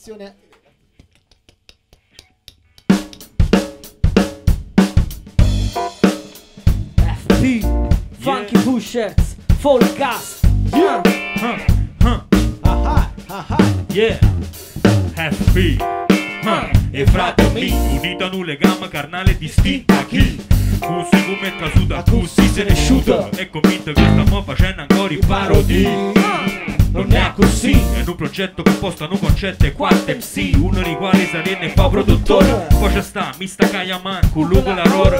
Attenzione. FP, Funky Pushers, Folkcast. Yeah. Huh. Huh. Ah ah, ah Yeah. FP. Huh. E fratelli, unito a un legame carnale distinta chi? Così come è casuta, così se ne sciuta E convinto che stiamo facendo ancora i parodi non è così. È un progetto composto da un concetto e quattro MC Uno di quali sarene fa produttore Poi c'è sta, mi sta caia manco, lungo la rora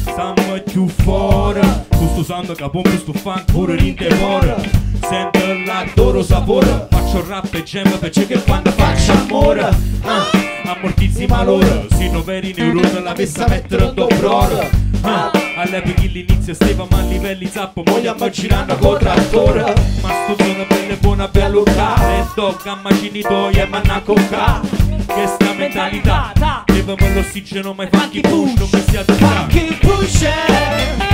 Stiamo più fuori Questo sound che pompa sto funk pure in temore Sento l'adoro sapore. Faccio rap e jam perché quando faccio amore. Ah, Ammortizzi malore. Sino veri neuroni la messa a mettere dopo ora ah, All'epoca l'inizio stava ma a livelli zappo Mo immaginando contra attore Ma sto sono belle buona per lucare E tocca immagini toi e manna cocca Che sta mentalità. Levami l'ossigeno ma i funky push non mi sia toccato Funky pusher.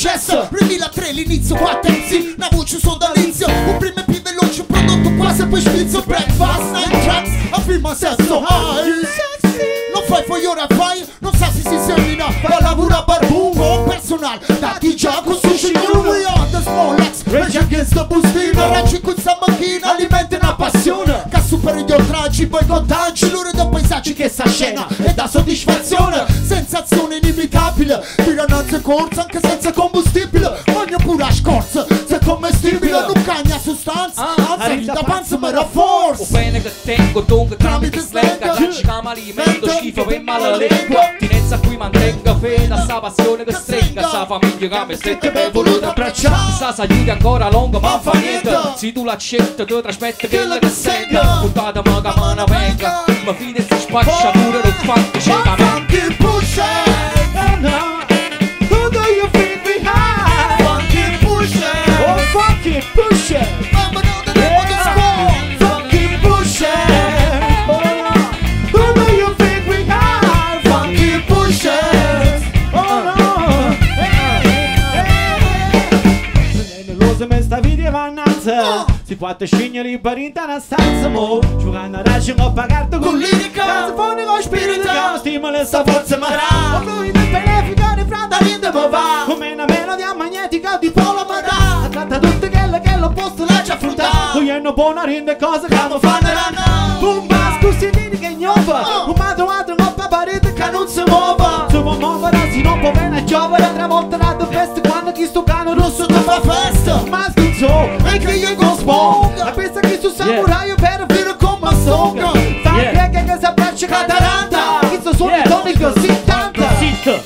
Successo. 2003 l'inizio 4 MC una voce solo dall'inizio Un primo più veloce un prodotto quasi poi spizzo Breakfast, night tracks Affirma sesso high Non fai poi ora fai Non sa se si semina Ma lavora barbungo personal Dati già con sushi new We are the small X. Rage against the bustina Raggi con sta macchina Alimenta una passione. Che superi gli oltraggi Poi contagi Loro che sa scena E da soddisfazione. Sensazione inimitabile. Tirananza corsa Anche senza combustibile. Voglio pure a scorza Se commestibile. Non cagna sostanza. Anzi da panza mi O rafforza bene che tengo dunque tramite slang Agganci che mi alimento schifo per male lingua. Attinenza a cui mantengo fede a sta passione che stringa Sta famiglia che mi strette per voluto abbracciare Sa saluti ancora lungo ma fa niente. Se tu l'accetti ti trasmetti quello che senti Portatemi che me ne venga. Ma fine spot, shanura the spot, shake my Nello me sta video vannanza Si fatte scegliere liberi in una stanza Mo. Giocando a raggi ho pagato con lirica. Cazzo fuori con spirito. Stimola sta forza marà O lui del benefico di frada rinde ma va Come una melodia magnetica di polo ma dà Tratta tutte quelle che l'opposto la già fruttà Qui hanno buona rinde cose che mi fanno Un basco si vede che gnova Un madro madro non pa parete che non si muova. Può muovere si non può bene giovere Tre sto cano rosso ti fa festa. Ma scherzo E che io non sponga La pensa che su samurai per vero come songa Fa Yeah. che che si abbraccia cataranta Chi sto suoni Yeah. tonico si tanta Zitto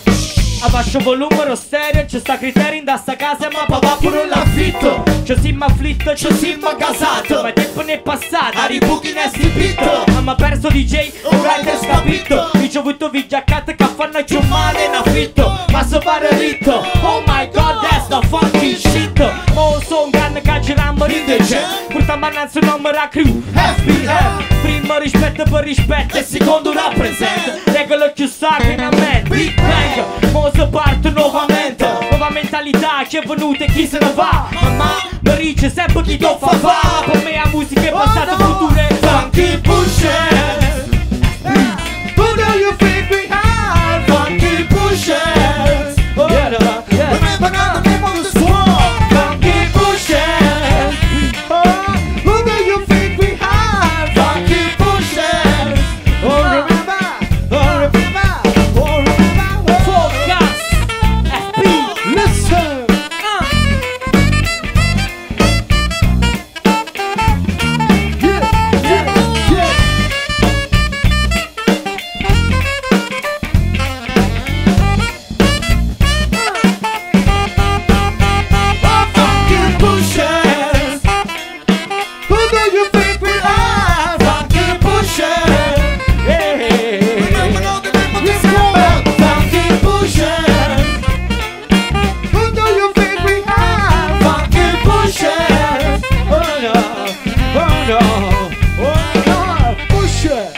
Abbascio volume lo stereo C'è sta criterio in da sta casa ma papà pure l'affitto? C'è sim afflitto, c'è sim gasato Ma il tempo ne è passato, a ribuchi ne è stipito Ma perso DJ, un grande scapito. Ricevuto vigiacate che fanno più male in affitto Ma so fare ritto Oh my god, that's the fucking shit. Oh, so un grande che giriamo ridece Porta mannanza un numero a crew FBF Primo rispetto per rispetto E secondo rappresenta Regolo più sacrinamente Big Bang. Mo se parte nuovamente Nuova mentalità che è venuta e chi se ne va Mamma mi dice sempre chi do fa fa. Per me la musica è Logo! Olha, puxa!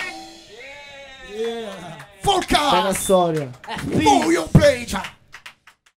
Yeah! Forecast! Olha só, Bom, eu play, tchau!